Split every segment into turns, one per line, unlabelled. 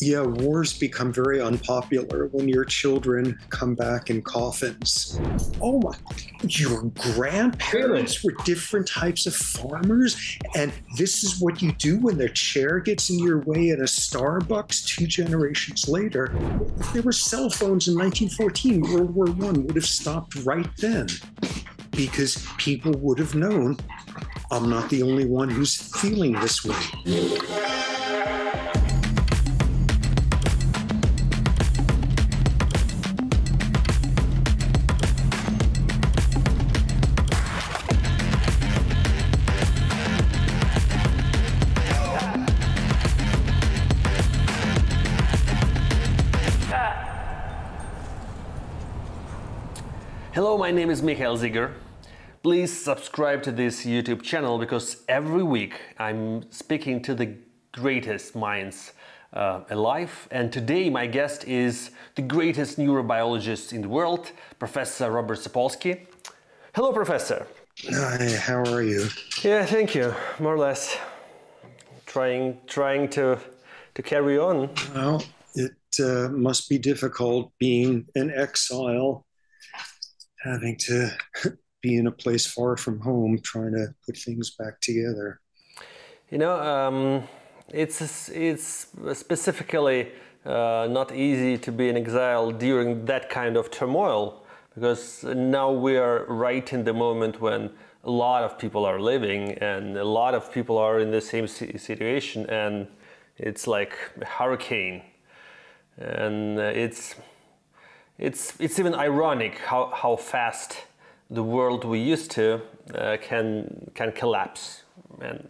Yeah, wars become very unpopular when your children come back in coffins. Oh my, your grandparents were different types of farmers, and this is what you do when their chair gets in your way at a Starbucks two generations later. If there were cell phones in 1914, World War I would have stopped right then because people would have known I'm not the only one who's feeling this way.
My name is Mikhail Zygar. Please subscribe to this YouTube channel because every week I'm speaking to the greatest minds uh, alive. And today my guest is the greatest neurobiologist in the world, Professor Robert Sapolsky. Hello, Professor.
Hi, how are you?
Yeah, thank you. More or less trying trying to to carry on.
Well, it uh, must be difficult being an exile having to be in a place far from home, trying to put things back together.
You know, um, it's it's specifically uh, not easy to be in exile during that kind of turmoil because now we are right in the moment when a lot of people are living and a lot of people are in the same situation and it's like a hurricane and uh, it's it's it's even ironic how, how fast the world we used to uh, can can collapse. And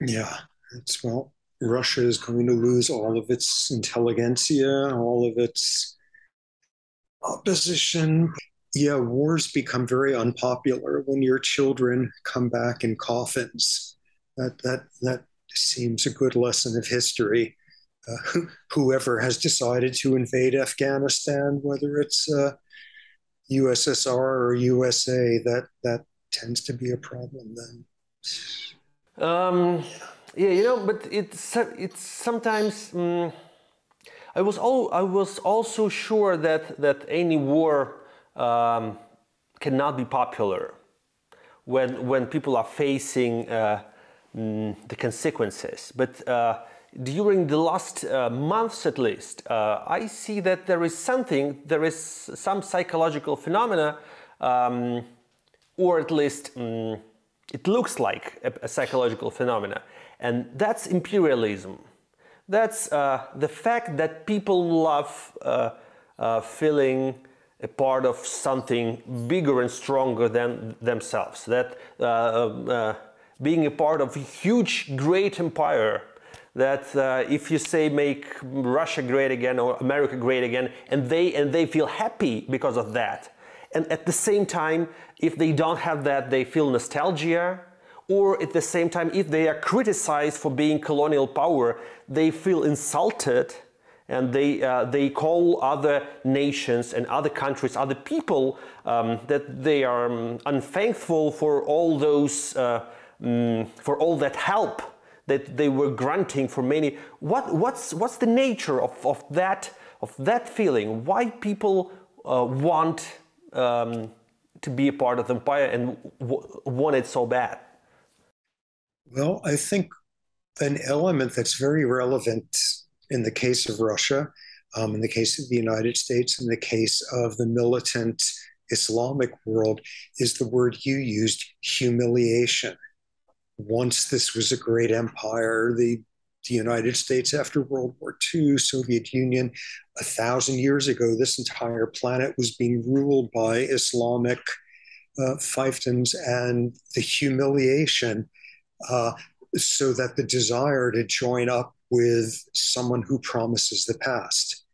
yeah. It's well russia is going to lose all of its intelligentsia all of its opposition. Yeah wars become very unpopular when your children come back in coffins. That that that seems a good lesson of history uh, whoever has decided to invade Afghanistan, whether it's uh, USSR or USA, that that tends to be a problem then.
Um, yeah, you know, but it's it's sometimes. Um, I was all I was also sure that that any war um, cannot be popular when when people are facing uh, mm, the consequences, but. During the last uh, months at least, uh, I see that there is something, there is some psychological phenomena, um, or at least um, it looks like a, a, psychological phenomena, and that's imperialism. That's uh, the fact that people love uh, uh, feeling a part of something bigger and stronger than themselves. That uh, being a part of a huge, great empire that uh, if you say make Russia great again or America great again, and they and they feel happy because of that, and at the same time, if they don't have that, they feel nostalgia, or at the same time, if they are criticized for being colonial power, they feel insulted. And they, uh, they call other nations and other countries, other people, um, that they are um, unthankful for all those, uh, um, for all that help that they were granting for many. What, what's, what's the nature of, of, that, of that feeling? Why people uh, want um, to be a part of the empire and want it so bad?
Well, I think an element that's very relevant in the case of Russia, um, in the case of the United States, in the case of the militant Islamic world, is the word you used humiliation once this was a great empire, the, the United States after World War II, Soviet Union, a thousand years ago, this entire planet was being ruled by Islamic uh, fiefdoms and the humiliation, uh, so that the desire to join up with someone who promises the past.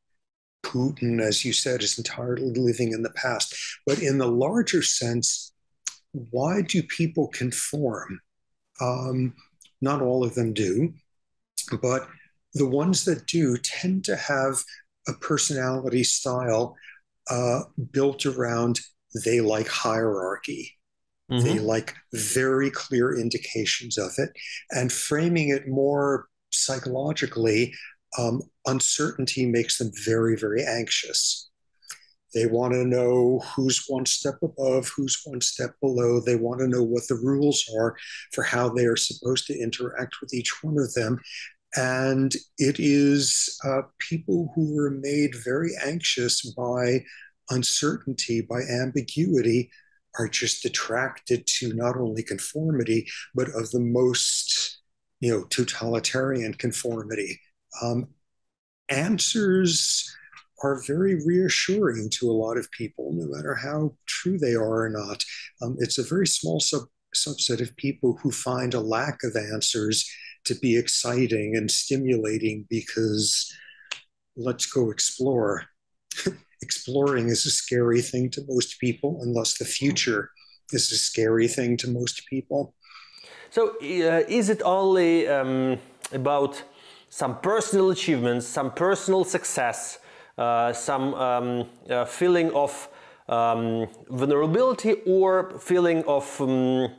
Putin, as you said, is entirely living in the past. But in the larger sense, why do people conform? Um, not all of them do, but the ones that do tend to have a personality style uh, built around they like hierarchy. Mm-hmm. They like very clear indications of it and framing it more psychologically. um, uncertainty makes them very, very anxious. They want to know who's one step above, who's one step below. They want to know what the rules are for how they are supposed to interact with each one of them. And it is uh, people who were made very anxious by uncertainty, by ambiguity, are just attracted to not only conformity, but of the most, you know, totalitarian conformity. Um, answers are very reassuring to a lot of people, no matter how true they are or not. Um, it's a very small sub- subset of people who find a lack of answers to be exciting and stimulating because let's go explore. Exploring is a scary thing to most people, unless the future is a scary thing to most people.
So, uh, is it only um, about some personal achievements, some personal success, some um, uh, feeling of um, vulnerability or feeling of um,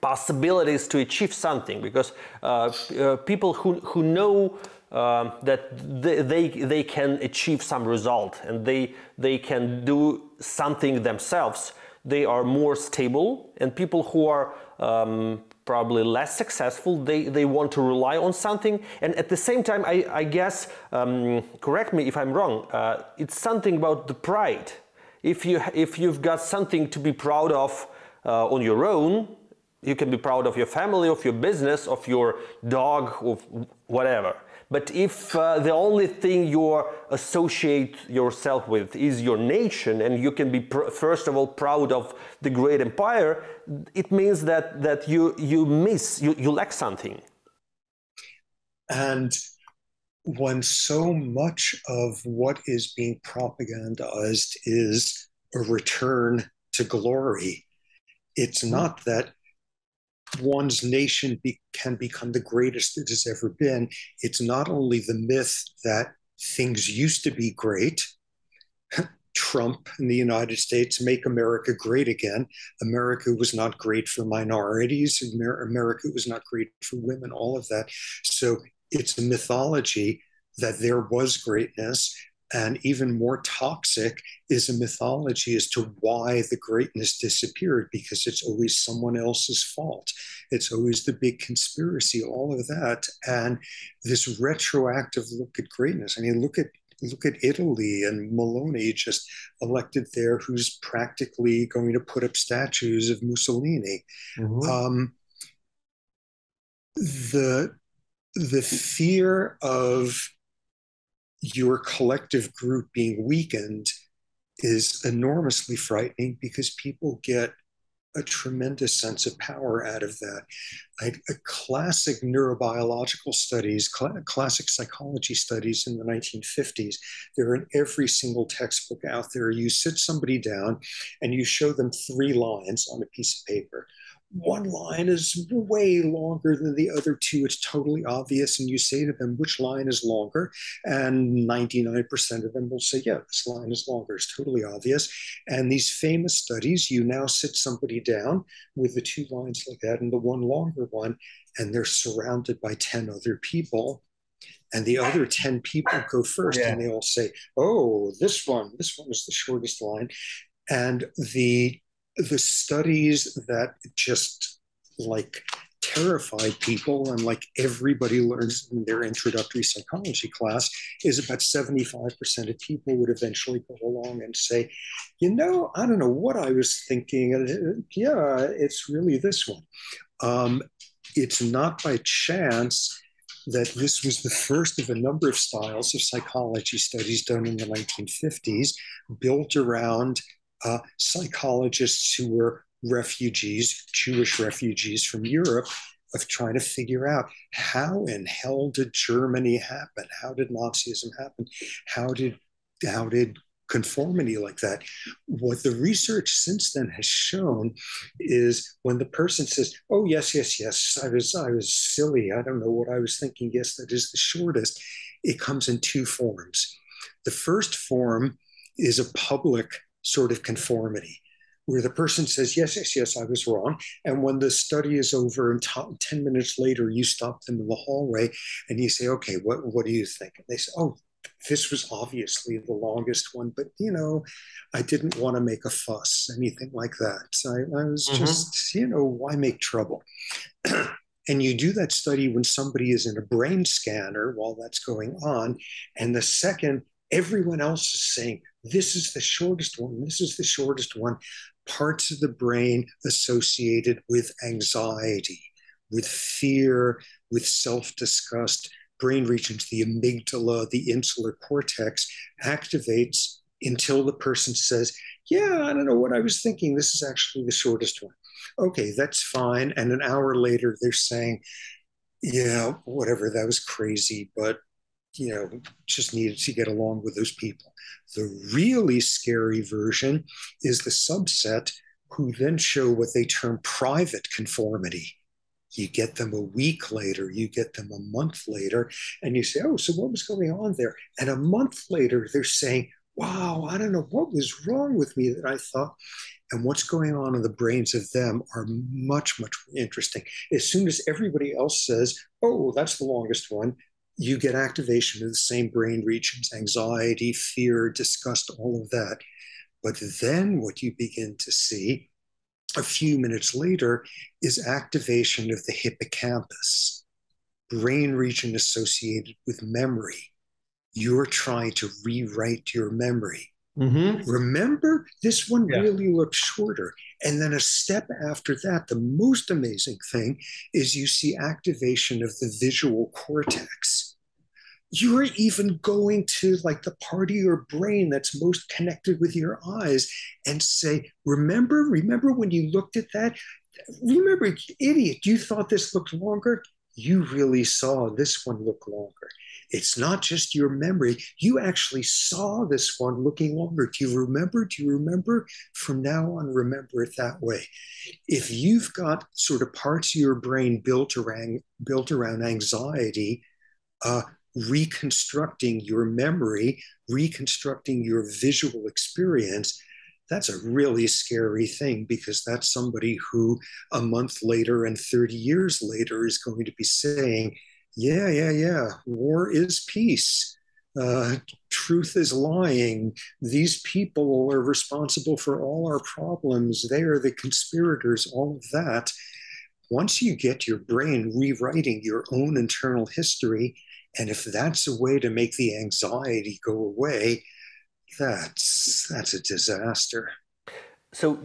possibilities to achieve something because uh, uh people who, who know uh, that they, they, they, can achieve some result and they, they can do something themselves, they are more stable. And people who are um, probably less successful. They, they want to rely on something. And at the same time, I, I guess, um, correct me if I'm wrong, uh, it's something about the pride. If, you, if you've got something to be proud of uh, on your own, you can be proud of your family, of your business, of your dog, of whatever. But if uh, the only thing you associate yourself with is your nation, and you can be first of all proud of the great empire, it means that that you you miss you, you lack something.
And when so much of what is being propagandized is a return to glory, it's not that one's nation be, can become the greatest it has ever been, it's not only the myth that things used to be great. Trump in the United States, make America great again. America was not great for minorities. America was not great for women, all of that. So it's a mythology that there was greatness and even more toxic is a mythology as to why the greatness disappeared, because it's always someone else's fault. It's always the big conspiracy, all of that. And this retroactive look at greatness. I mean, look at look at Italy and Meloni just elected there, who's practically going to put up statues of Mussolini. Mm-hmm. Um, the the fear of your collective group being weakened is enormously frightening because people get a tremendous sense of power out of that. A classic neurobiological studies, cl- classic psychology studies in the 1950s, they're in every single textbook out there. You sit somebody down and you show them three lines on a piece of paper one line is way longer than the other two. It's totally obvious. And you say to them, which line is longer? And 99% of them will say, yeah, this line is longer. It's totally obvious. And these famous studies, you now sit somebody down with the two lines like that and the one longer one, and they're surrounded by 10 other people. And the other 10 people go first, yeah. and they all say, oh, this one, this one is the shortest line. And the the studies that just like terrify people and like everybody learns in their introductory psychology class is about 75% of people would eventually go along and say you know i don't know what i was thinking uh, yeah it's really this one. Um, it's not by chance that this was the first of a number of styles of psychology studies done in the 1950s built around uh, psychologists who were refugees, Jewish refugees from Europe, of trying to figure out how in hell did Germany happen? How did Nazism happen? How did how did conformity like that? What the research since then has shown is when the person says, "Oh yes, yes, yes, I was I was silly. I don't know what I was thinking. Yes, that is the shortest." It comes in two forms. The first form is a public sort of conformity where the person says, Yes, yes, yes, I was wrong. And when the study is over and t- 10 minutes later, you stop them in the hallway and you say, Okay, what, what do you think? And they say, Oh, this was obviously the longest one, but you know, I didn't want to make a fuss, anything like that. So I, I was mm-hmm. just, you know, why make trouble? and you do that study when somebody is in a brain scanner while that's going on. And the second, everyone else is saying, this is the shortest one, this is the shortest one. Parts of the brain associated with anxiety, with fear, with self disgust, brain regions, the amygdala, the insular cortex, activates until the person says, Yeah, I don't know what I was thinking. This is actually the shortest one. Okay, that's fine. And an hour later, they're saying, Yeah, whatever, that was crazy, but you know, just needed to get along with those people. The really scary version is the subset who then show what they term private conformity you get them a week later, you get them a month later, and you say, Oh, so what was going on there? And a month later, they're saying, Wow, I don't know what was wrong with me that I thought. And what's going on in the brains of them are much, much interesting. As soon as everybody else says, Oh, that's the longest one, you get activation of the same brain regions anxiety, fear, disgust, all of that. But then what you begin to see a few minutes later is activation of the hippocampus, brain region associated with memory. You're trying to rewrite your memory. Mm-hmm. Remember, this one yeah. really looks shorter. And then a step after that, the most amazing thing is you see activation of the visual cortex you're even going to like the part of your brain that's most connected with your eyes and say, remember, remember when you looked at that? Remember, idiot, you thought this looked longer? You really saw this one look longer. It's not just your memory. You actually saw this one looking longer. Do you remember? Do you remember? From now on, remember it that way. If you've got sort of parts of your brain built around built around anxiety, uh, reconstructing your memory, reconstructing your visual experience, that's a really scary thing because that's somebody who a month later and 30 years later is going to be saying, Yeah, yeah, yeah, war is peace. Uh, truth is lying. These people are responsible for all our problems. They are the conspirators, all of that. Once you get your brain rewriting your own internal history, and if that's a way to make the anxiety go away, that's that's a disaster.
So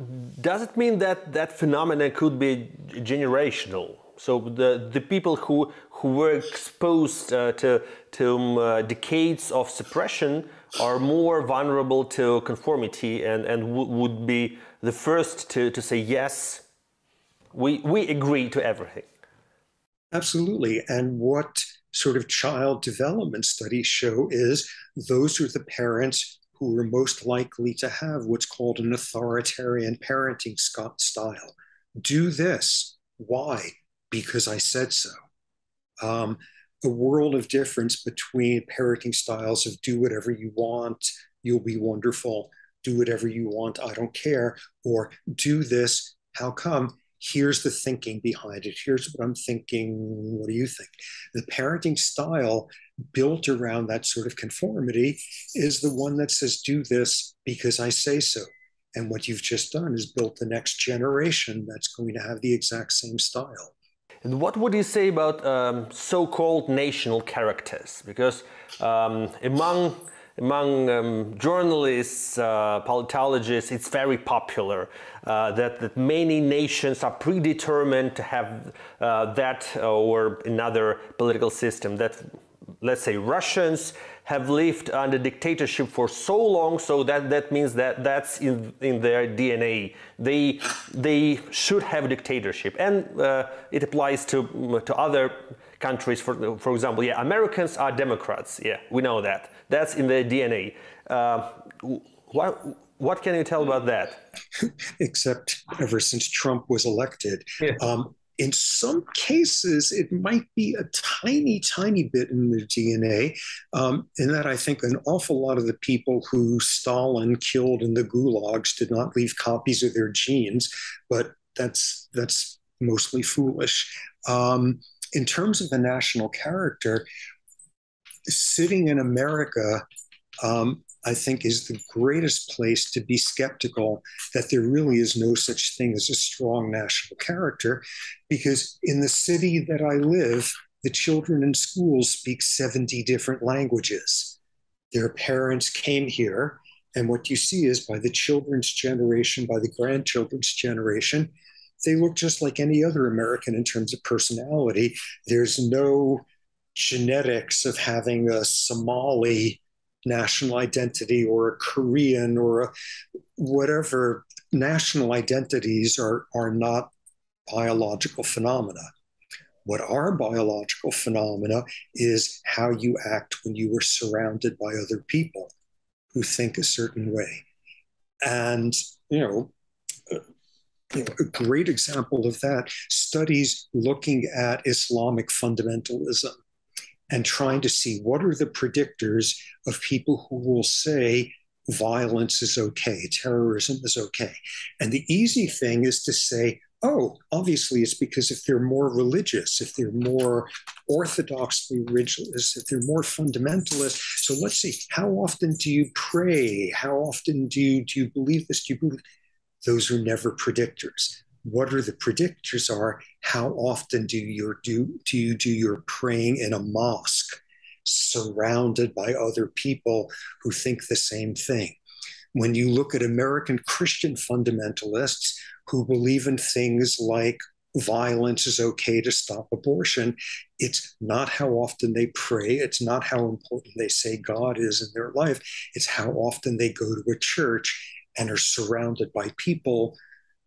does it mean that that phenomenon could be generational? So the the people who who were exposed uh, to to um, uh, decades of suppression are more vulnerable to conformity and and would be the first to to say yes, we we agree to everything.
Absolutely, and what sort of child development studies show is those are the parents who are most likely to have what's called an authoritarian parenting style. Do this. Why? Because I said so. Um, a world of difference between parenting styles of do whatever you want, you'll be wonderful, do whatever you want, I don't care, or do this, how come? Here's the thinking behind it. Here's what I'm thinking. What do you think? The parenting style built around that sort of conformity is the one that says, do this because I say so. And what you've just done is built the next generation that's going to have the exact same style.
And what would you say about um, so called national characters? Because um, among among um, journalists, uh, politologists, it's very popular uh, that, that many nations are predetermined to have uh, that or another political system. That, let's say, Russians have lived under dictatorship for so long, so that, that means that that's in, in their DNA. They, they should have dictatorship. And uh, it applies to, to other countries. For, for example, yeah, Americans are Democrats. Yeah, we know that. That's in their DNA. Uh, what, what can you tell about that?
Except ever since Trump was elected, yeah. um, in some cases, it might be a tiny, tiny bit in the DNA. Um, in that, I think an awful lot of the people who Stalin killed in the gulags did not leave copies of their genes, but that's that's mostly foolish. Um, in terms of the national character, sitting in America, um, I think, is the greatest place to be skeptical that there really is no such thing as a strong national character. Because in the city that I live, the children in schools speak 70 different languages. Their parents came here. And what you see is by the children's generation, by the grandchildren's generation, they look just like any other American in terms of personality. There's no genetics of having a Somali national identity or a Korean or a whatever national identities are, are not biological phenomena. What are biological phenomena is how you act when you are surrounded by other people who think a certain way. And, you know, you know, a great example of that studies looking at Islamic fundamentalism and trying to see what are the predictors of people who will say violence is okay, terrorism is okay. And the easy thing is to say, oh, obviously it's because if they're more religious, if they're more orthodoxly religious, if they're more fundamentalist. So let's see, how often do you pray? How often do you, do you believe this? Do you believe? Those are never predictors. What are the predictors are how often do you do do you do your praying in a mosque surrounded by other people who think the same thing? When you look at american christian fundamentalists who believe in things like violence is okay to stop abortion it's not how often they pray it's not how important they say god is in their life it's how often they go to a church and are surrounded by people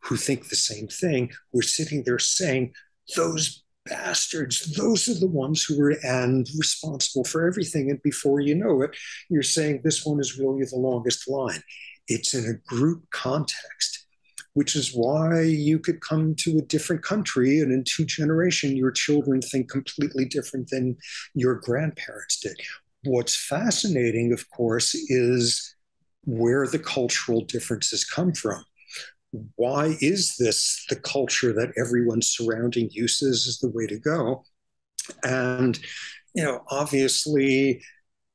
who think the same thing, who are sitting there saying, those bastards, those are the ones who are and responsible for everything. And before you know it, you're saying this one is really the longest line. It's in a group context, which is why you could come to a different country and in two generations, your children think completely different than your grandparents did. What's fascinating, of course, is where the cultural differences come from why is this the culture that everyone surrounding uses is the way to go? And, you know, obviously,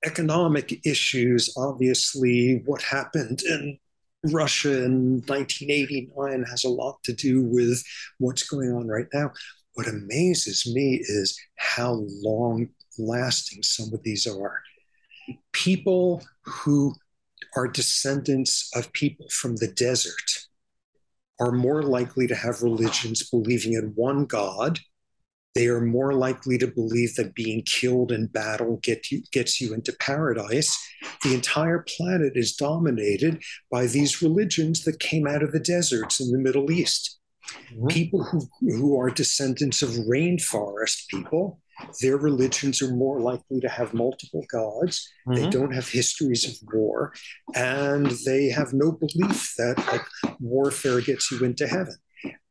economic issues, obviously, what happened in Russia in 1989 has a lot to do with what's going on right now. What amazes me is how long lasting some of these are. People who are descendants of people from the desert are more likely to have religions believing in one God. They are more likely to believe that being killed in battle get you, gets you into paradise. The entire planet is dominated by these religions that came out of the deserts in the Middle East. Mm-hmm. People who, who are descendants of rainforest people their religions are more likely to have multiple gods. Mm-hmm. They don't have histories of war, and they have no belief that like warfare gets you into heaven.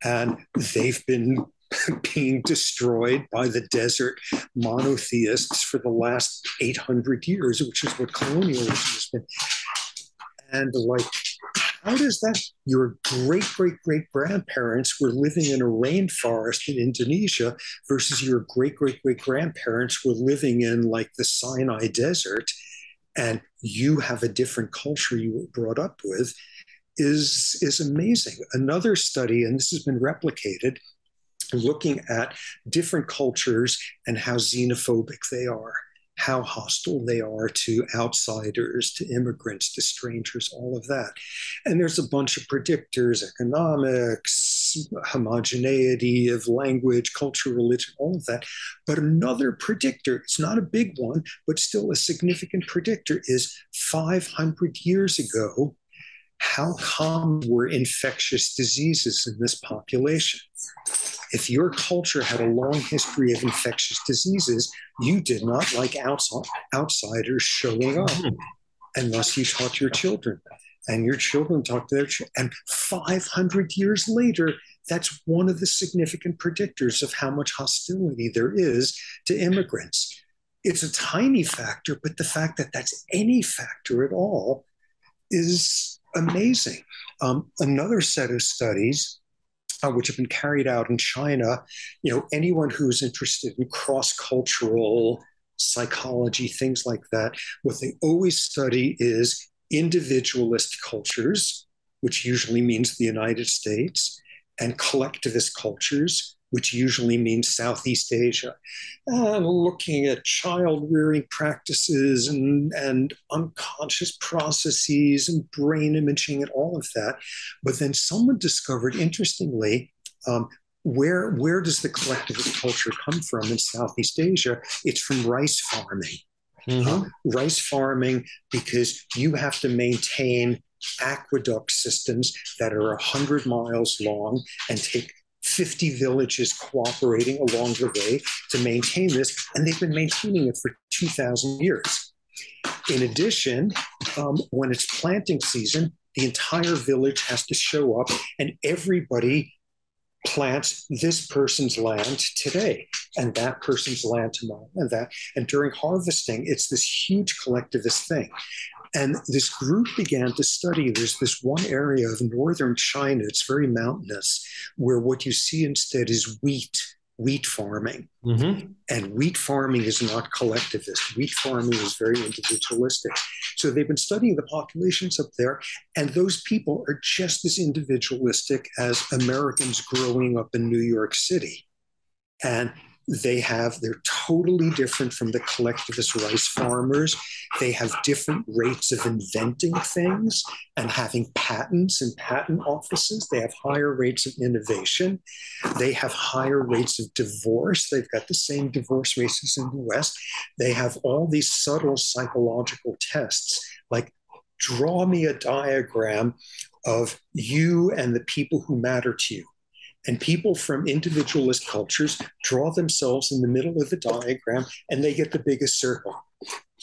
And they've been being destroyed by the desert monotheists for the last 800 years, which is what colonialism has been. And like how does that? Your great great great grandparents were living in a rainforest in Indonesia versus your great great great grandparents were living in like the Sinai desert, and you have a different culture you were brought up with, is is amazing. Another study, and this has been replicated, looking at different cultures and how xenophobic they are how hostile they are to outsiders, to immigrants, to strangers, all of that. And there's a bunch of predictors economics, homogeneity of language, culture, religion, all of that. But another predictor, it's not a big one, but still a significant predictor, is 500 years ago, how common were infectious diseases in this population? If your culture had a long history of infectious diseases, you did not like outsiders showing up. Mm-hmm. And thus you taught your children. And your children taught their children. And 500 years later, that's one of the significant predictors of how much hostility there is to immigrants. It's a tiny factor, but the fact that that's any factor at all is amazing. Um, another set of studies, uh, which have been carried out in China, you know, anyone who's interested in cross cultural psychology, things like that, what they always study is individualist cultures, which usually means the United States, and collectivist cultures, which usually means Southeast Asia, and looking at child rearing practices and, and unconscious processes and brain imaging and all of that. But then someone discovered, interestingly, um, where, where does the collectivist culture come from in Southeast Asia? It's from rice farming. Mm-hmm. Uh, rice farming, because you have to maintain aqueduct systems that are 100 miles long and take 50 villages cooperating along the way to maintain this, and they've been maintaining it for 2,000 years. In addition, um, when it's planting season, the entire village has to show up, and everybody plants this person's land today and that person's land tomorrow and that. And during harvesting, it's this huge collectivist thing. And this group began to study. There's this one area of northern China, it's very mountainous, where what you see instead is wheat, wheat farming. Mm-hmm. And wheat farming is not collectivist. Wheat farming is very individualistic. So they've been studying the populations up there, and those people are just as individualistic as Americans growing up in New York City. And they have they're totally different from the collectivist rice farmers. They have different rates of inventing things and having patents and patent offices. They have higher rates of innovation. They have higher rates of divorce. They've got the same divorce rates in the west. They have all these subtle psychological tests like draw me a diagram of you and the people who matter to you and people from individualist cultures draw themselves in the middle of the diagram and they get the biggest circle.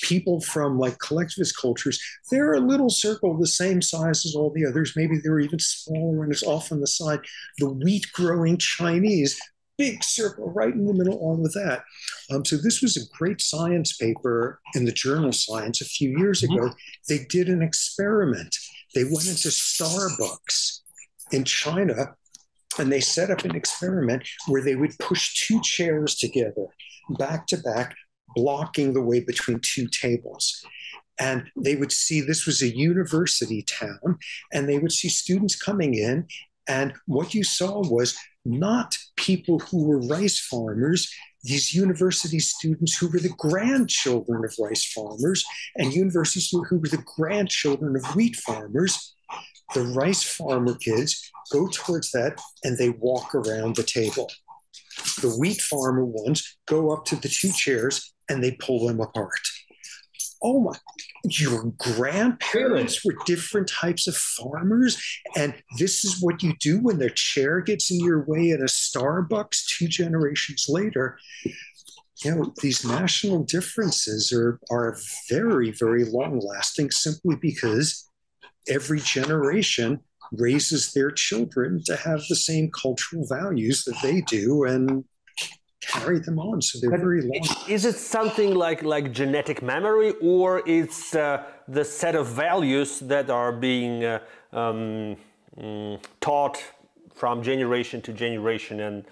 People from like collectivist cultures, they're a little circle the same size as all the others. Maybe they're even smaller and it's off on the side. The wheat growing Chinese, big circle right in the middle, all of that. Um, so this was a great science paper in the journal Science a few years mm-hmm. ago. They did an experiment. They went into Starbucks in China and they set up an experiment where they would push two chairs together, back to back, blocking the way between two tables. And they would see this was a university town, and they would see students coming in. And what you saw was not people who were rice farmers, these university students who were the grandchildren of rice farmers, and university students who were the grandchildren of wheat farmers. The rice farmer kids go towards that and they walk around the table. The wheat farmer ones go up to the two chairs and they pull them apart. Oh my, your grandparents were different types of farmers. And this is what you do when their chair gets in your way at a Starbucks two generations later. You know, these national differences are, are very, very long lasting simply because every generation raises their children to have the same cultural values that they do and carry them on. So they're but very long.
is it something like like genetic memory or it's uh, the set of values that are being uh, um, mm, taught from generation to generation and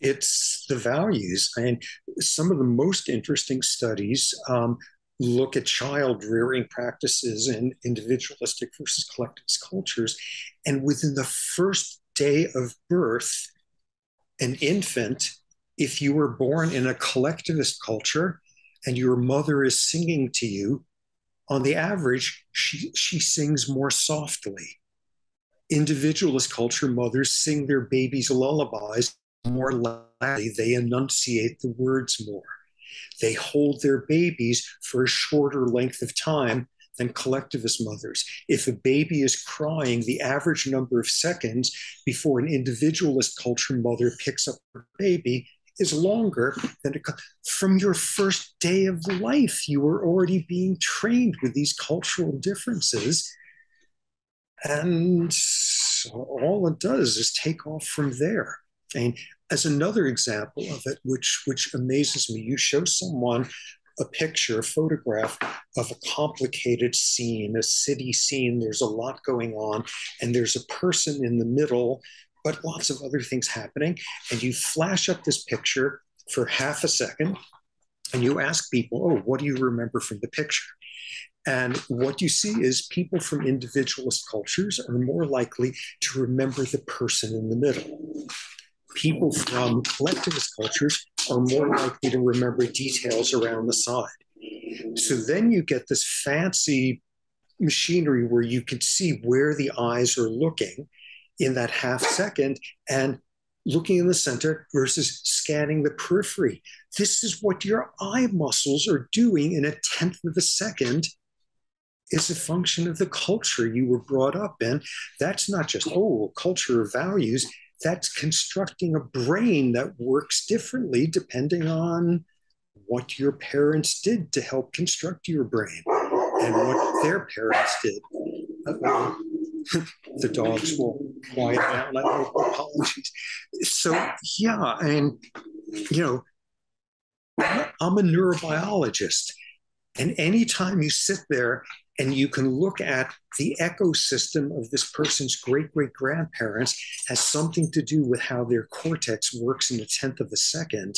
it's the values. And some of the most interesting studies um, look at child rearing practices in individualistic versus collectivist cultures. And within the first day of birth, an infant, if you were born in a collectivist culture and your mother is singing to you, on the average, she, she sings more softly. Individualist culture mothers sing their babies lullabies more loudly, they enunciate the words more. They hold their babies for a shorter length of time than collectivist mothers. If a baby is crying, the average number of seconds before an individualist culture mother picks up her baby is longer than a, from your first day of life. You were already being trained with these cultural differences. And all it does is take off from there. And as another example of it, which which amazes me, you show someone a picture, a photograph of a complicated scene, a city scene. There's a lot going on, and there's a person in the middle, but lots of other things happening. And you flash up this picture for half a second, and you ask people, Oh, what do you remember from the picture? And what you see is people from individualist cultures are more likely to remember the person in the middle. People from collectivist cultures are more likely to remember details around the side. So then you get this fancy machinery where you can see where the eyes are looking in that half second and looking in the center versus scanning the periphery. This is what your eye muscles are doing in a tenth of a second is a function of the culture you were brought up in. That's not just, oh, culture of values. That's constructing a brain that works differently depending on what your parents did to help construct your brain and what their parents did. Uh-oh. the dogs will quiet down. Apologies. So, yeah, and, you know, I'm a neurobiologist. And anytime you sit there and you can look at the ecosystem of this person's great great grandparents has something to do with how their cortex works in a tenth of a second.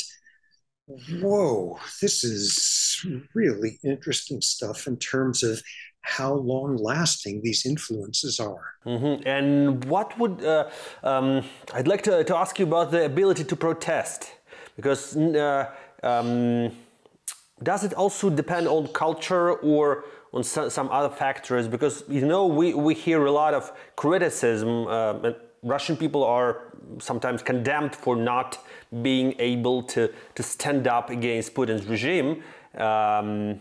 Whoa, this is really interesting stuff in terms of how long lasting these influences are.
Mm-hmm. And what would, uh, um, I'd like to, to ask you about the ability to protest, because uh, um, does it also depend on culture or on some other factors because you know we, we hear a lot of criticism uh, and Russian people are sometimes condemned for not being able to, to stand up against Putin's regime. Um,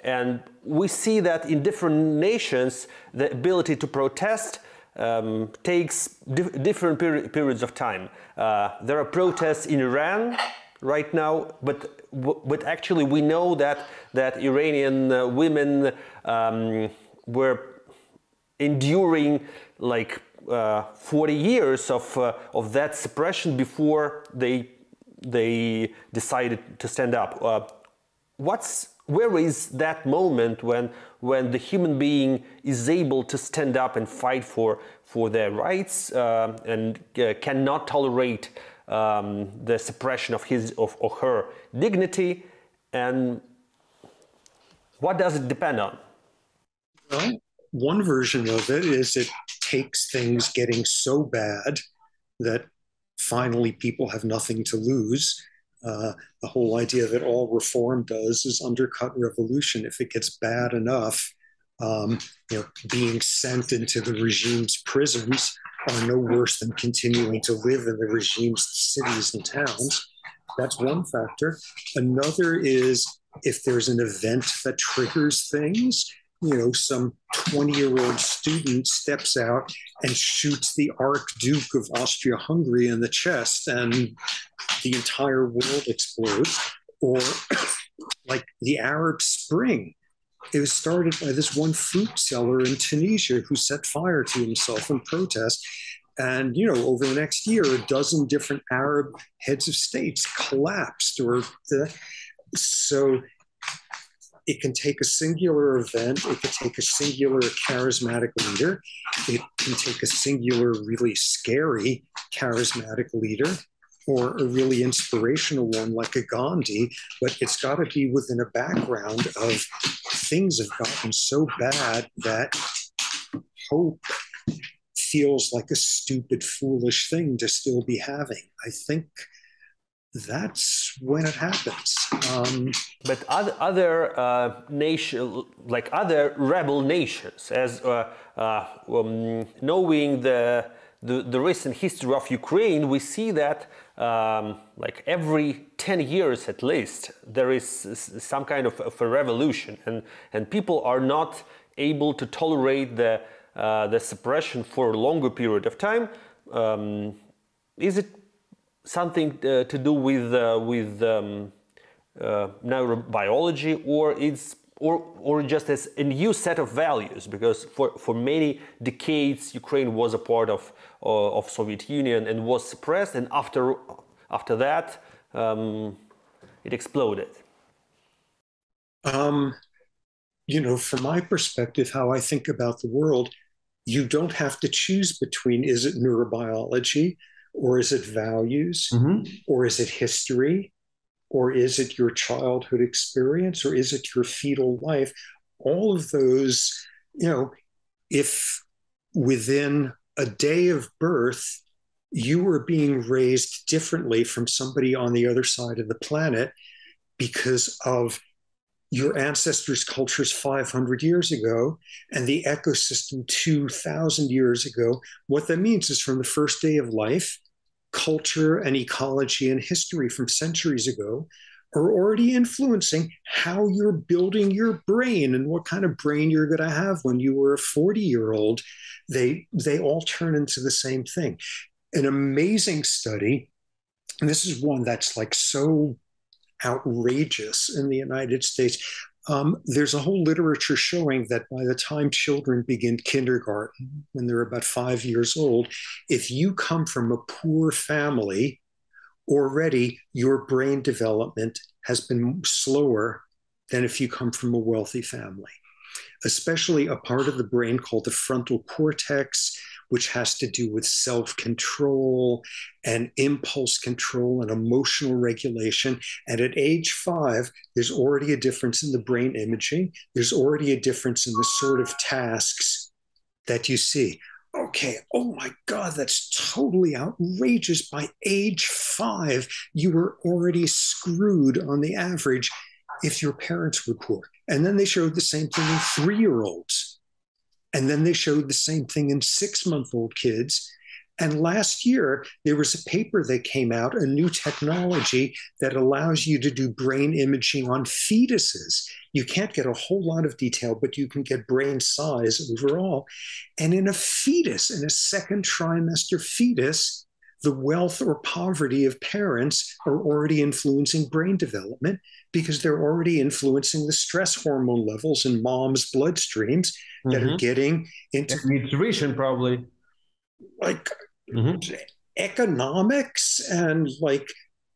and we see that in different nations, the ability to protest um, takes dif different peri periods of time. Uh, there are protests in Iran right now, but but actually we know that that Iranian uh, women um, were enduring like uh, 40 years of uh, of that suppression before they they decided to stand up. Uh, what's where is that moment when when the human being is able to stand up and fight for for their rights uh, and uh, cannot tolerate um, the suppression of his of, or her dignity. And what does it depend on?
Well one version of it is it takes things getting so bad that finally people have nothing to lose. Uh, the whole idea that all reform does is undercut revolution. If it gets bad enough um, you know being sent into the regime's prisons are no worse than continuing to live in the regime's cities and towns. That's one factor. Another is if there's an event that triggers things, you know, some 20 year old student steps out and shoots the Archduke of Austria Hungary in the chest, and the entire world explodes. Or like the Arab Spring, it was started by this one fruit seller in Tunisia who set fire to himself in protest. And, you know, over the next year, a dozen different Arab heads of states collapsed or the, so it can take a singular event, it can take a singular charismatic leader, it can take a singular, really scary charismatic leader, or a really inspirational one like a Gandhi, but it's got to be within a background of things have gotten so bad that hope feels like a stupid, foolish thing to still be having. I think that's when it happens. Um,
but other, other uh, nation, like other rebel nations, as uh, uh, um, knowing the, the, the recent history of Ukraine, we see that um, like every 10 years at least, there is some kind of, of, a revolution, and, and people are not able to tolerate the, uh, the suppression for a longer period of time. Um, is it something uh, to do with, uh, with um, uh, neurobiology, or it's or, or just as a new set of values because for, for many decades Ukraine was a part of, uh, of Soviet Union and was suppressed and after, after that um, it exploded.
Um, you know, from my perspective, how I think about the world, you don't have to choose between is it neurobiology or is it values mm-hmm. or is it history or is it your childhood experience or is it your fetal life all of those you know if within a day of birth you were being raised differently from somebody on the other side of the planet because of your ancestors' cultures 500 years ago and the ecosystem 2,000 years ago. What that means is from the first day of life, culture and ecology and history from centuries ago are already influencing how you're building your brain and what kind of brain you're going to have when you were a 40 year old they they all turn into the same thing. An amazing study and this is one that's like so outrageous in the united states um, there's a whole literature showing that by the time children begin kindergarten, when they're about five years old, if you come from a poor family, already your brain development has been slower than if you come from a wealthy family, especially a part of the brain called the frontal cortex which has to do with self control and impulse control and emotional regulation. And at age five, there's already a difference in the brain imaging, there's already a difference in the sort of tasks that you see. Okay, oh my God, that's totally outrageous. By age five, you were already screwed on the average if your parents were poor. And then they showed the same thing in three year olds and then they showed the same thing in six month old kids. And last year, there was a paper that came out, a new technology that allows you to do brain imaging on fetuses. You can't get a whole lot of detail, but you can get brain size overall. And in a fetus, in a second trimester fetus, the wealth or poverty of parents are already influencing brain development because they're already influencing the stress hormone levels in mom's bloodstreams that mm-hmm. are getting into
nutrition probably
like mm-hmm. economics and like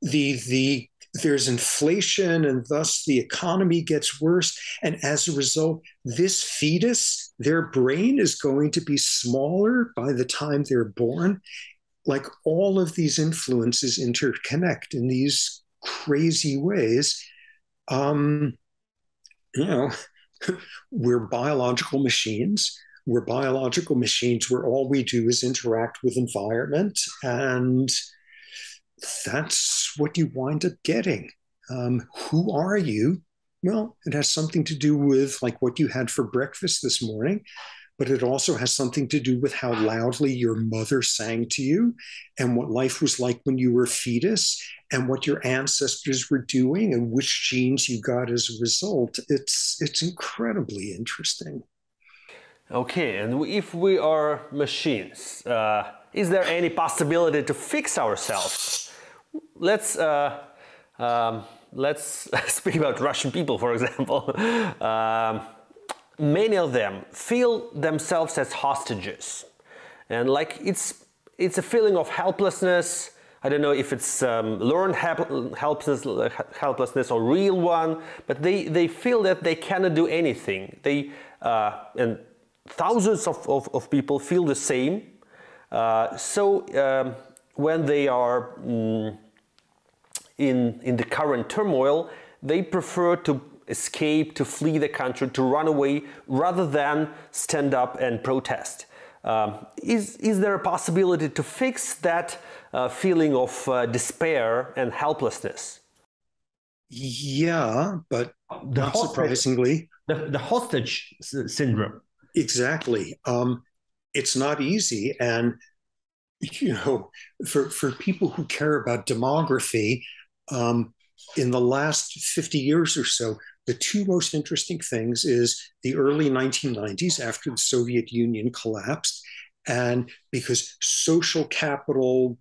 the the there's inflation and thus the economy gets worse and as a result this fetus their brain is going to be smaller by the time they're born like all of these influences interconnect in these crazy ways um you know we're biological machines. We're biological machines where all we do is interact with environment, and that's what you wind up getting. Um, who are you? Well, it has something to do with like what you had for breakfast this morning but it also has something to do with how loudly your mother sang to you and what life was like when you were a fetus and what your ancestors were doing and which genes you got as a result. It's it's incredibly interesting.
Okay, and if we are machines, uh, is there any possibility to fix ourselves? Let's uh, um, let's speak about Russian people, for example. Um, many of them feel themselves as hostages. And like it's, it's a feeling of helplessness. I don't know if it's um, learned helplessness, helplessness or real one, but they, they feel that they cannot do anything. They, uh, and thousands of, of, of, people feel the same. Uh, so um, when they are mm, in, in the current turmoil, they prefer to escape, to flee the country, to run away, rather than stand up and protest. Um, is, is there a possibility to fix that uh, feeling of uh, despair and helplessness?
Yeah, but the not hostage, surprisingly,
the, the hostage syndrome.
Exactly. Um, it's not easy. And, you know, for, for people who care about demography, um, in the last 50 years or so, the two most interesting things is the early 1990s after the Soviet Union collapsed, and because social capital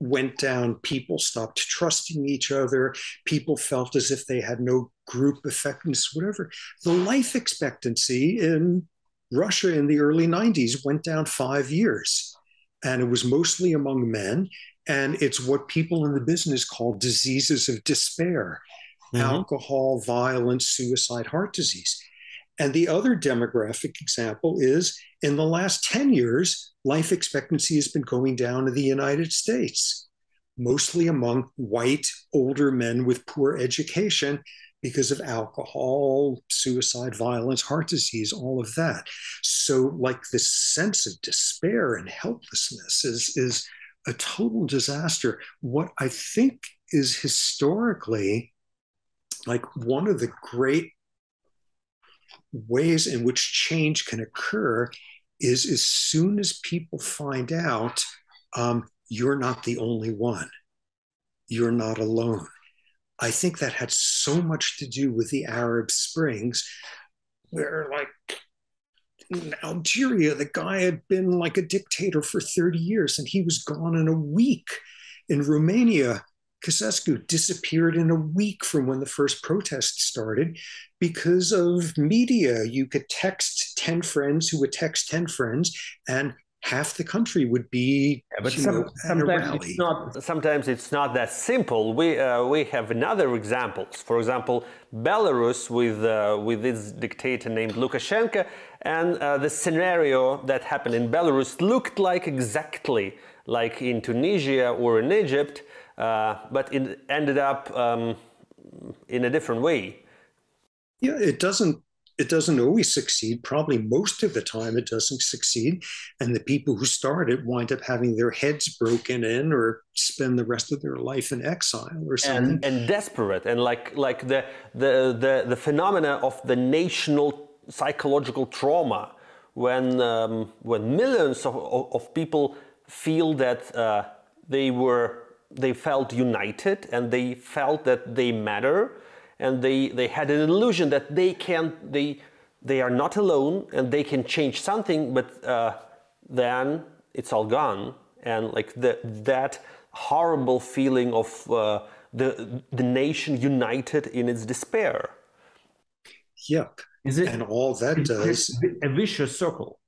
went down. People stopped trusting each other. People felt as if they had no group effectiveness, whatever. The life expectancy in Russia in the early 90s went down five years. And it was mostly among men. And it's what people in the business call diseases of despair mm-hmm. alcohol, violence, suicide, heart disease. And the other demographic example is in the last 10 years, life expectancy has been going down in the United States, mostly among white, older men with poor education because of alcohol, suicide, violence, heart disease, all of that. So, like this sense of despair and helplessness is, is a total disaster. What I think is historically like one of the great ways in which change can occur is as soon as people find out um, you're not the only one, you're not alone. I think that had so much to do with the Arab Springs, where, like, in Algeria, the guy had been like a dictator for 30 years and he was gone in a week. In Romania, Ceausescu disappeared in a week from when the first protests started because of media. You could text 10 friends who would text 10 friends, and half the country would be yeah, but some, know, sometimes
it's not sometimes it's not that simple we uh, we have another examples for example belarus with uh, with this dictator named lukashenko and uh, the scenario that happened in belarus looked like exactly like in tunisia or in egypt uh, but it ended up um, in a different way.
Yeah, it doesn't. It doesn't always succeed. Probably most of the time, it doesn't succeed, and the people who start it wind up having their heads broken in, or spend the rest of their life in exile, or something.
And, and desperate, and like like the the the the phenomena of the national psychological trauma, when um, when millions of, of people feel that uh, they were they felt united and they felt that they matter and they, they had an illusion that they can they they are not alone and they can change something but uh, then it's all gone. And like the, that horrible feeling of uh, the the nation united in its despair.
Yep is it and all that does
a vicious circle?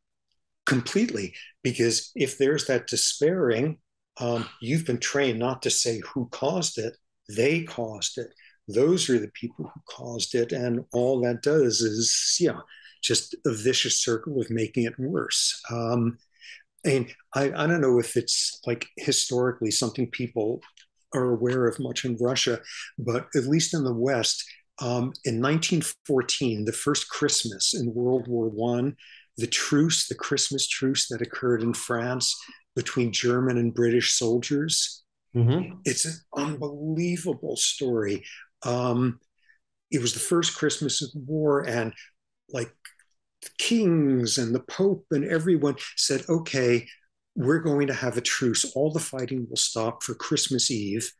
Completely. Because if there's that despairing um, you've been trained not to say who caused it, they caused it. Those are the people who caused it. And all that does is, yeah, just a vicious circle of making it worse. Um, and I, I don't know if it's like historically something people are aware of much in Russia, but at least in the West, um, in 1914, the first Christmas in World War One, the truce, the Christmas truce that occurred in France, between German and British soldiers. Mm-hmm. It's an unbelievable story. Um, it was the first Christmas of the war, and like the kings and the Pope and everyone said, okay, we're going to have a truce. All the fighting will stop for Christmas Eve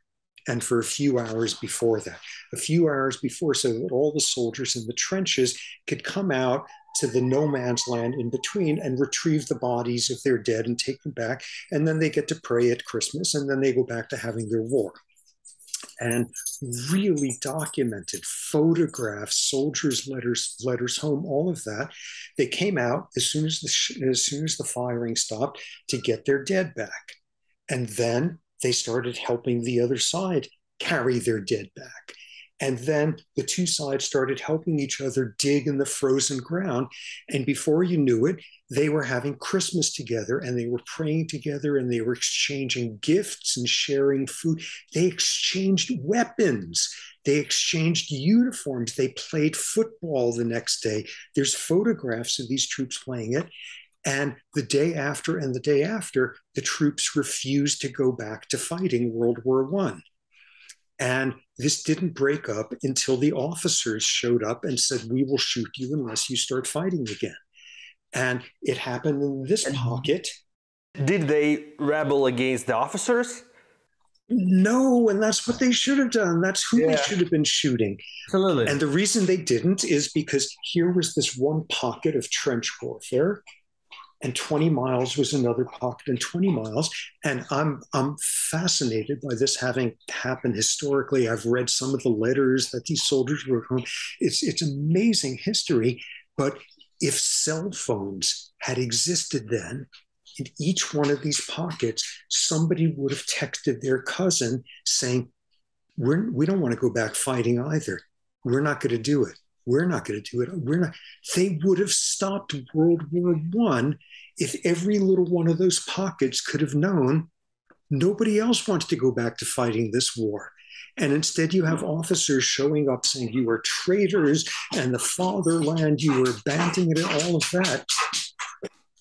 and for a few hours before that. A few hours before, so that all the soldiers in the trenches could come out to the no man's land in between and retrieve the bodies if they're dead and take them back. And then they get to pray at Christmas and then they go back to having their war. And really documented photographs, soldiers' letters, letters home, all of that. They came out as soon as the as soon as the firing stopped to get their dead back, and then they started helping the other side carry their dead back. And then the two sides started helping each other dig in the frozen ground. And before you knew it, they were having Christmas together and they were praying together and they were exchanging gifts and sharing food. They exchanged weapons. They exchanged uniforms. They played football the next day. There's photographs of these troops playing it. And the day after and the day after, the troops refused to go back to fighting World War One. And this didn't break up until the officers showed up and said, We will shoot you unless you start fighting again. And it happened in this pocket.
Did they rebel against the officers?
No, and that's what they should have done. That's who yeah. they should have been shooting.
Absolutely.
And the reason they didn't is because here was this one pocket of trench warfare and 20 miles was another pocket and 20 miles. And i'm i'm fascinated by this having happened historically. I've read some of the letters that these soldiers wrote home. It's it's amazing history but if cell phones had existed then in each one of these pockets somebody would have texted their cousin saying we're, we don't want to go back fighting either. We're not going to do it we're not going to do it. We're not. They would have stopped World War One if every little one of those pockets could have known nobody else wants to go back to fighting this war. And instead, you have officers showing up saying you are traitors and the fatherland, you were abandoning it, and all of that.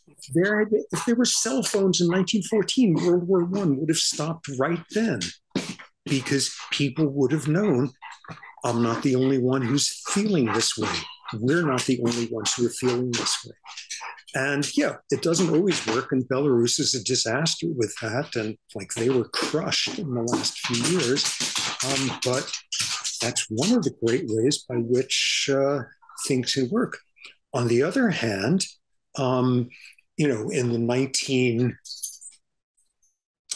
If there, if there were cell phones in 1914, World War I would have stopped right then because people would have known I'm not the only one who's feeling this way. We're not the only ones who are feeling this way. And yeah, it doesn't always work. And Belarus is a disaster with that. And like they were crushed in the last few years. Um, but that's one of the great ways by which uh, things can work. On the other hand, um, you know, in the 19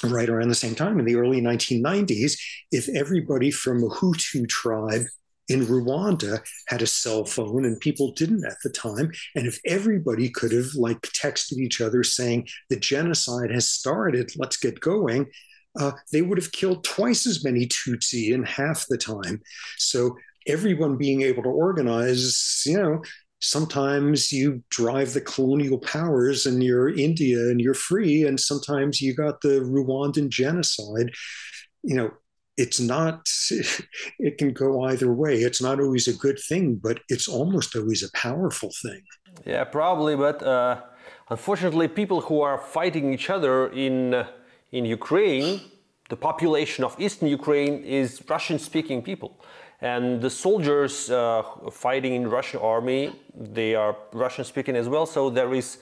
right around the same time in the early 1990s, if everybody from a Hutu tribe in Rwanda had a cell phone and people didn't at the time, and if everybody could have like texted each other saying the genocide has started, let's get going, uh, they would have killed twice as many Tutsi in half the time. So everyone being able to organize, you know, sometimes you drive the colonial powers and you're India and you're free, and sometimes you got the Rwandan genocide. You know, it's not, it can go either way. It's not always a good thing, but it's almost always a powerful thing.
Yeah, probably, but uh, unfortunately, people who are fighting each other in, uh, in Ukraine, the population of eastern Ukraine is Russian speaking people. And the soldiers uh, fighting in Russian army, they are Russian speaking as well. So there is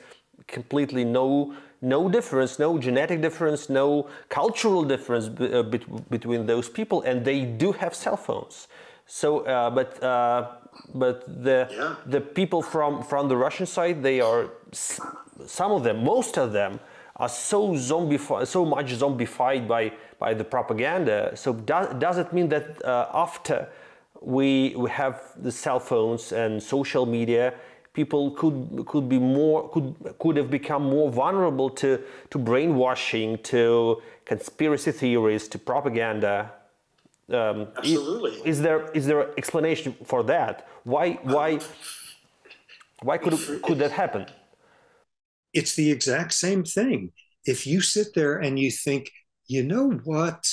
completely no no difference, no genetic difference, no cultural difference uh, between those people, and they do have cell phones. So, uh, but uh, but the yeah. the people from from the Russian side, they are some of them, most of them, are so zombified, so much zombified by by the propaganda. So does does it mean that uh, after we, we have the cell phones and social media, people could could be more could could have become more vulnerable to to brainwashing, to conspiracy theories, to propaganda.
Um, Absolutely.
Is, is, there is there an explanation for that? Why why why could could that happen?
It's the exact same thing. If you sit there and you think, you know what,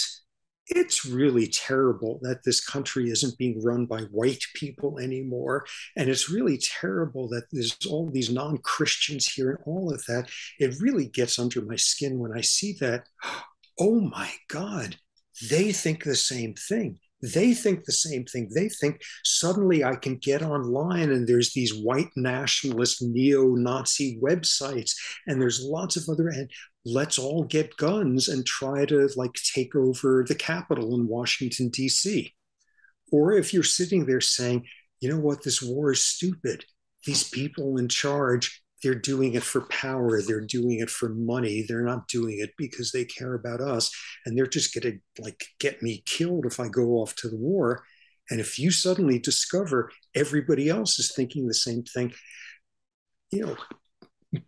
it's really terrible that this country isn't being run by white people anymore. And it's really terrible that there's all these non Christians here and all of that. It really gets under my skin when I see that. Oh my God, they think the same thing. They think the same thing. They think suddenly I can get online and there's these white nationalist neo Nazi websites and there's lots of other, and let's all get guns and try to like take over the Capitol in Washington, D.C. Or if you're sitting there saying, you know what, this war is stupid. These people in charge, they're doing it for power, they're doing it for money, they're not doing it because they care about us. And they're just gonna like get me killed if I go off to the war. And if you suddenly discover everybody else is thinking the same thing, you know,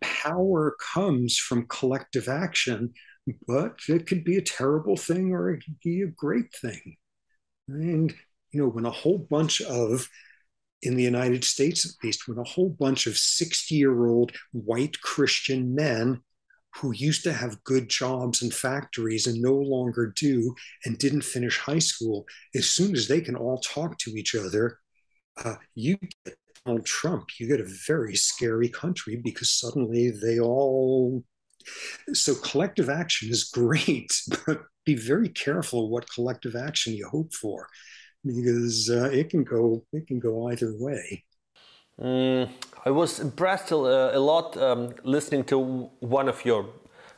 power comes from collective action, but it could be a terrible thing or it could be a great thing. And, you know, when a whole bunch of, in the United States at least, when a whole bunch of 60 year old white Christian men who used to have good jobs in factories and no longer do and didn't finish high school, as soon as they can all talk to each other, uh, you get Donald Trump, you get a very scary country because suddenly they all. So collective action is great, but be very careful what collective action you hope for, because uh, it can go it can go either way.
Mm, I was impressed a, a lot um, listening to one of your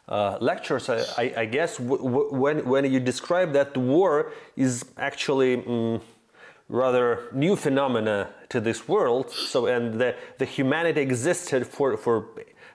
uh, lectures. I, I, I guess when when you describe that war is actually. Um, rather new phenomena to this world. So, and the, the humanity existed for, for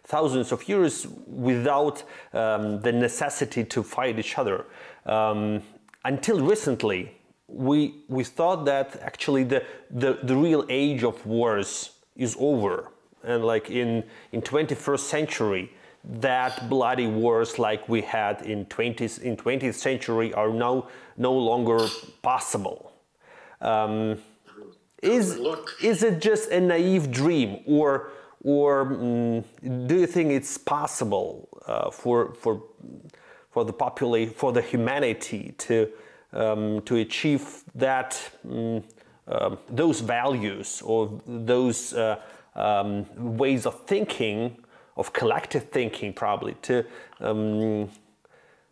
thousands of years without um, the necessity to fight each other. Um, until recently, we, we thought that actually the, the, the real age of wars is over. And like in, in 21st century, that bloody wars like we had in 20th, in 20th century are now no longer possible. Um, is, is it just a naive dream or, or um, do you think it's possible uh, for, for, for the population, for the humanity to, um, to achieve that, um, uh, those values or those uh, um, ways of thinking of collective thinking, probably to um,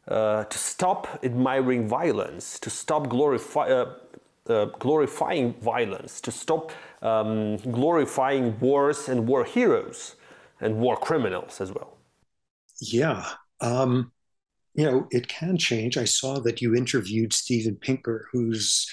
uh, to stop admiring violence, to stop glorify, uh, uh, glorifying violence, to stop um, glorifying wars and war heroes and war criminals as well.
Yeah. Um, you know, it can change. I saw that you interviewed Steven Pinker, who's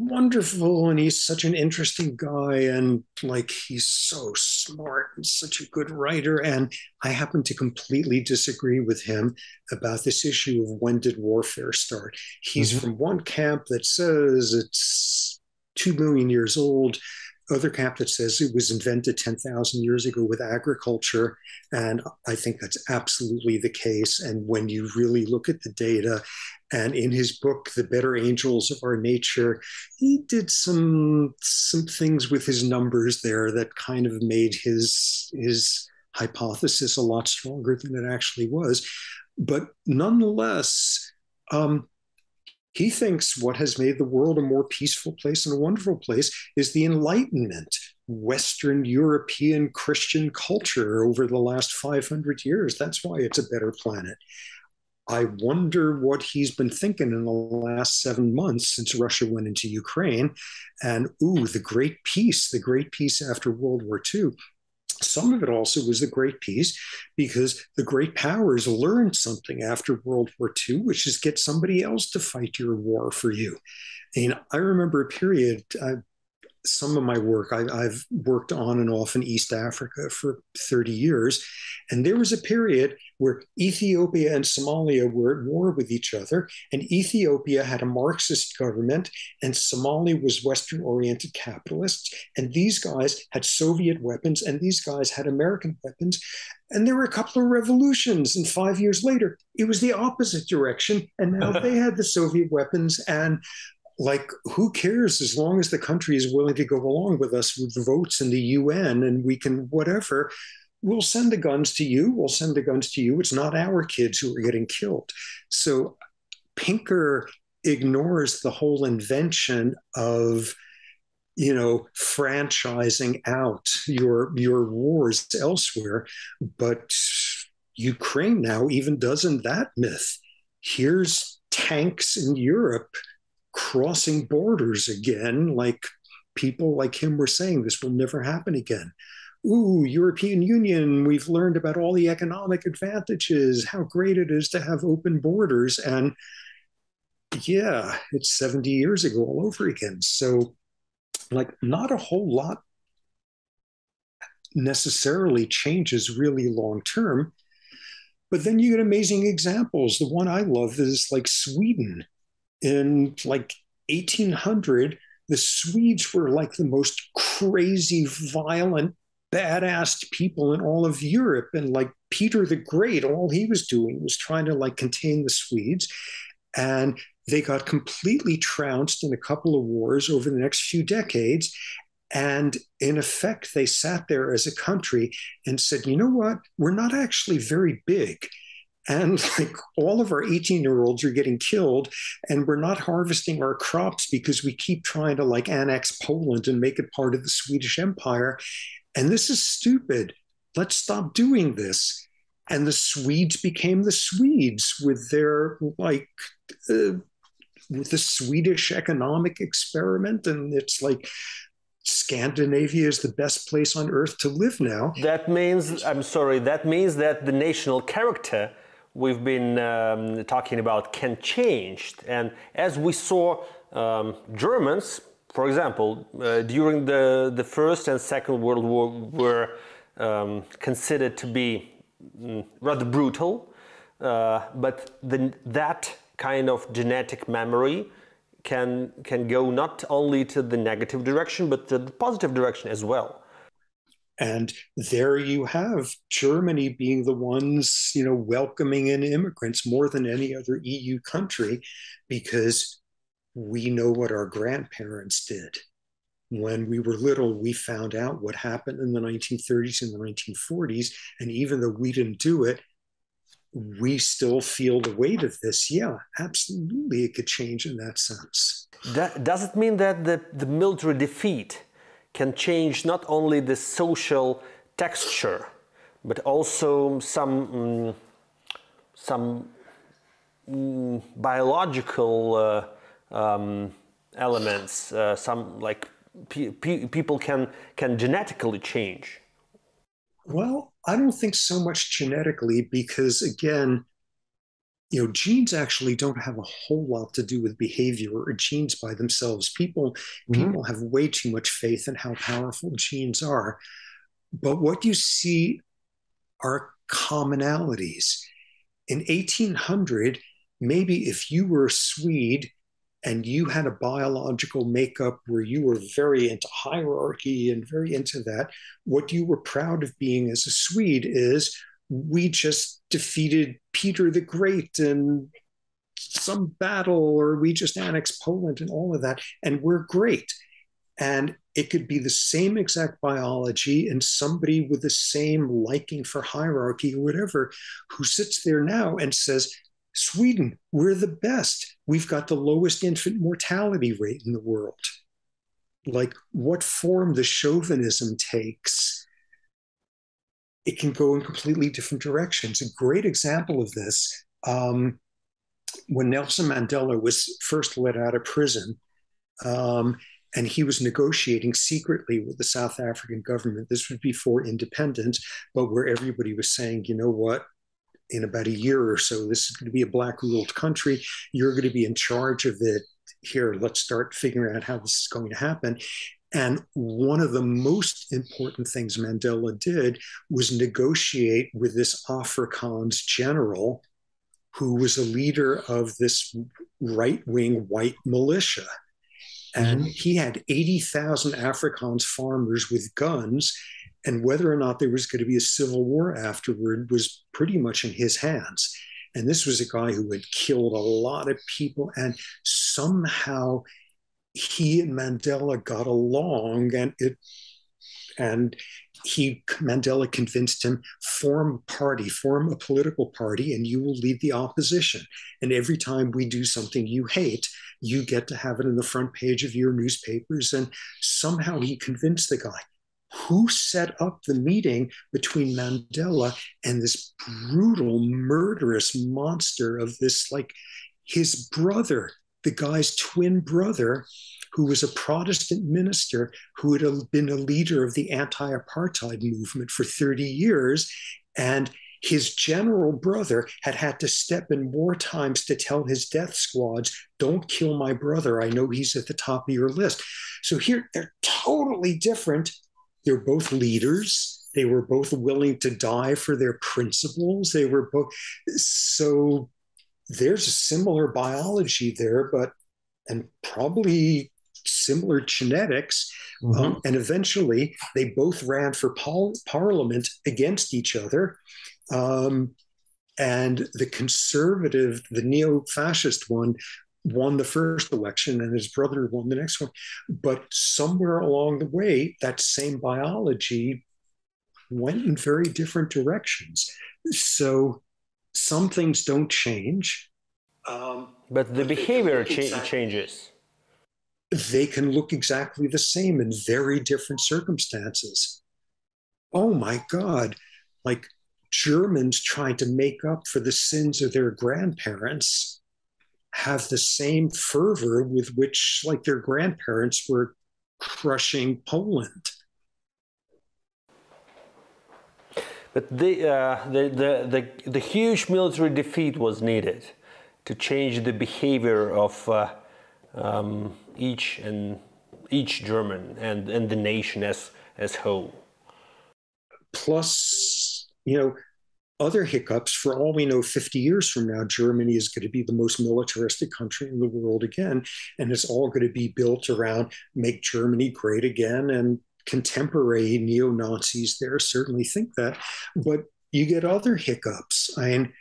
wonderful and he's such an interesting guy and like he's so smart and such a good writer and i happen to completely disagree with him about this issue of when did warfare start he's mm-hmm. from one camp that says it's 2 million years old other camp that says it was invented 10,000 years ago with agriculture. And I think that's absolutely the case. And when you really look at the data, and in his book, The Better Angels of Our Nature, he did some some things with his numbers there that kind of made his his hypothesis a lot stronger than it actually was. But nonetheless, um, he thinks what has made the world a more peaceful place and a wonderful place is the Enlightenment, Western European Christian culture over the last 500 years. That's why it's a better planet. I wonder what he's been thinking in the last seven months since Russia went into Ukraine. And ooh, the great peace, the great peace after World War II. Some of it also was the Great Peace because the great powers learned something after World War II, which is get somebody else to fight your war for you. And I remember a period, uh, some of my work, I, have worked on and off in East Africa for 30 years. And there was a period where Ethiopia and Somalia were at war with each other. And Ethiopia had a Marxist government, and Somalia was Western oriented capitalists. And these guys had Soviet weapons, and these guys had American weapons. And there were a couple of revolutions. And five years later, it was the opposite direction. And now they had the Soviet weapons. And like who cares as long as the country is willing to go along with us with votes in the UN and we can whatever we'll send the guns to you we'll send the guns to you. It's not our kids who are getting killed. So pinker ignores the whole invention of you know franchising out your your wars elsewhere. But ukraine now even doesn't that myth. Here's tanks in europe crossing borders again, like people like him were saying, this will never happen again. Ooh, European Union, we've learned about all the economic advantages, how great it is to have open borders. And yeah, it's 70 years ago all over again. So, like, not a whole lot necessarily changes really long term. But then you get amazing examples. The one I love is like Sweden in like 1800, the Swedes were like the most crazy, violent, badass people in all of Europe. And like Peter the Great, all he was doing was trying to like contain the Swedes. And they got completely trounced in a couple of wars over the next few decades. And in effect, they sat there as a country and said, you know what? We're not actually very big and like all of our 18 year olds are getting killed and we're not harvesting our crops because we keep trying to like annex poland and make it part of the swedish empire. And this is stupid. Let's stop doing this. And the swedes became the swedes with their like uh, with the swedish economic experiment. And it's like Scandinavia is the best place on earth to live now.
That means, I'm sorry, that means that the national character we've been um, talking about can change. And as we saw um, Germans for example, uh, during the, the First and Second World War were um, considered to be mm, rather brutal, uh, but the, that kind of genetic memory can, can go not only to the negative direction, but to the positive direction as well.
And there you have Germany being the ones, you know, welcoming in immigrants more than any other EU country because we know what our grandparents did. When we were little, we found out what happened in the 1930s and the 1940s. And even though we didn't do it, we still feel the weight of this. Yeah, absolutely, it could change in that sense.
That, does it mean that the, the military defeat can change not only the social texture, but also some um, some um, biological uh, um, elements. Uh, some like pe pe people can can genetically change.
Well, I don't think so much genetically because again, you know, genes actually don't have a whole lot to do with behavior or genes by themselves. People mm-hmm. people have way too much faith in how powerful genes are. But what you see are commonalities. In 1800, maybe if you were a Swede and you had a biological makeup where you were very into hierarchy and very into that, what you were proud of being as a Swede is we just defeated Peter the Great in some battle, or we just annexed Poland and all of that, and we're great. And it could be the same exact biology and somebody with the same liking for hierarchy or whatever who sits there now and says, Sweden, we're the best. We've got the lowest infant mortality rate in the world. Like what form the chauvinism takes, it can go in completely different directions. A great example of this um, when Nelson Mandela was first let out of prison, um, and he was negotiating secretly with the South African government. This was before independence, but where everybody was saying, you know what, in about a year or so, this is going to be a black ruled country. You're going to be in charge of it. Here, let's start figuring out how this is going to happen. And one of the most important things Mandela did was negotiate with this Afrikaans general who was a leader of this right wing white militia. And mm-hmm. he had 80,000 Afrikaans farmers with guns and whether or not there was going to be a civil war afterward was pretty much in his hands. And this was a guy who had killed a lot of people, and somehow he and Mandela got along, and it and he Mandela convinced him form a party, form a political party, and you will lead the opposition. And every time we do something you hate, you get to have it in the front page of your newspapers. And somehow he convinced the guy who set up the meeting between Mandela and this brutal, murderous monster of this, like his brother, the guy's twin brother, who was a Protestant minister who had been a leader of the anti apartheid movement for 30 years. And his general brother had had to step in war times to tell his death squads, don't kill my brother. I know he's at the top of your list. So here they're totally different they're both leaders. They were both willing to die for their principles. They were both so there's a similar biology there, but and probably similar genetics. Mm-hmm. Um, and eventually, they both ran for pol- parliament against each other. Um, and the conservative, the neo fascist one, won the first election and his brother won the next one. But somewhere along the way, that same biology went in very different directions. So some things don't change.
Um, but the behavior cha- exactly, changes.
They can look exactly the same in very different circumstances. Oh my God. Like Germans trying to make up for the sins of their grandparents have the same fervor with which, like their grandparents, were crushing Poland.
But the, uh, the, the, the, the, huge military defeat was needed to change the behavior of uh, um, each and each German and, and the nation as as whole.
Plus, you know, other hiccups. For all we know, 50 years from now, Germany is going to be the most militaristic country in the world again. And it's all going to be built around make Germany great again. And contemporary neo Nazis there certainly think that. But you get other hiccups. I mean,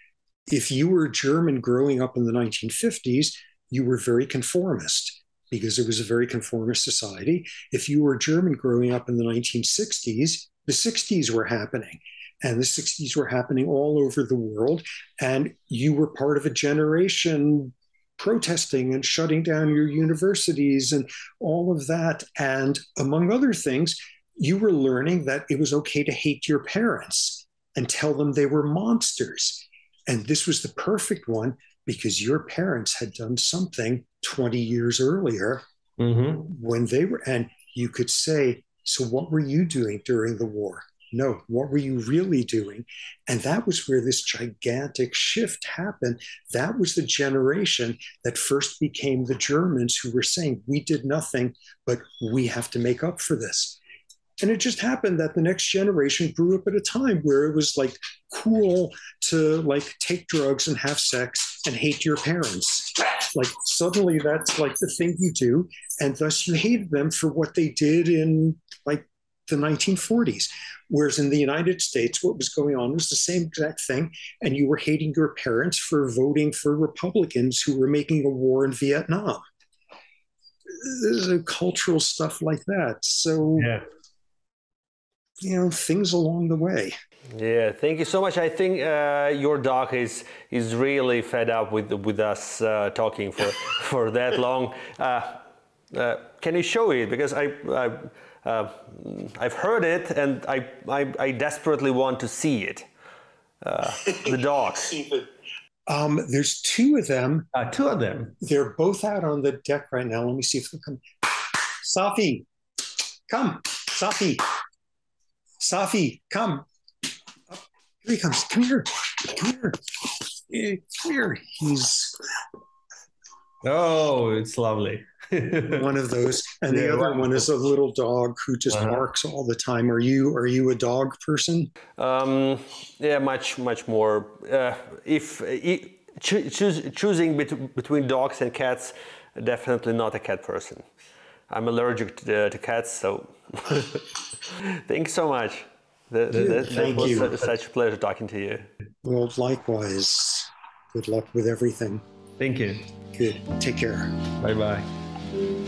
if you were German growing up in the 1950s, you were very conformist because it was a very conformist society. If you were German growing up in the 1960s, the 60s were happening and the 60s were happening all over the world. And you were part of a generation protesting and shutting down your universities and all of that. And among other things, you were learning that it was okay to hate your parents and tell them they were monsters. And this was the perfect one because your parents had done something 20 years earlier mm-hmm. when they were, and you could say, So, what were you doing during the war? No, what were you really doing? And that was where this gigantic shift happened. That was the generation that first became the Germans who were saying, We did nothing, but we have to make up for this. And it just happened that the next generation grew up at a time where it was like cool to like take drugs and have sex and hate your parents. Like suddenly that's like the thing you do. And thus you hated them for what they did in like the 1940s. Whereas in the United States, what was going on was the same exact thing. And you were hating your parents for voting for Republicans who were making a war in Vietnam. There's a cultural stuff like that. So, yeah. you know, things along the way.
Yeah, thank you so much. I think uh, your dog is is really fed up with with us uh, talking for for that long. Uh, uh can you show it? Because I, I uh, I've heard it and I, I, I, desperately want to see it. Uh, the dog.
um, there's two of them.
Uh, two of them.
They're both out on the deck right now. Let me see if they come. Safi, come. Safi. Safi, come. Here he comes. Come here. Come here. Come here. He's.
Oh, it's lovely.
One of those, and yeah, the other one is a little dog who just uh-huh. barks all the time. Are you are you a dog person? Um,
yeah, much much more. Uh, if, choosing bet- between dogs and cats, definitely not a cat person. I'm allergic to, to cats, so thanks so much. The, the, the, Thank was you. such a pleasure talking to you.
Well, likewise. Good luck with everything.
Thank you.
Good. Take care.
Bye bye. Thank you.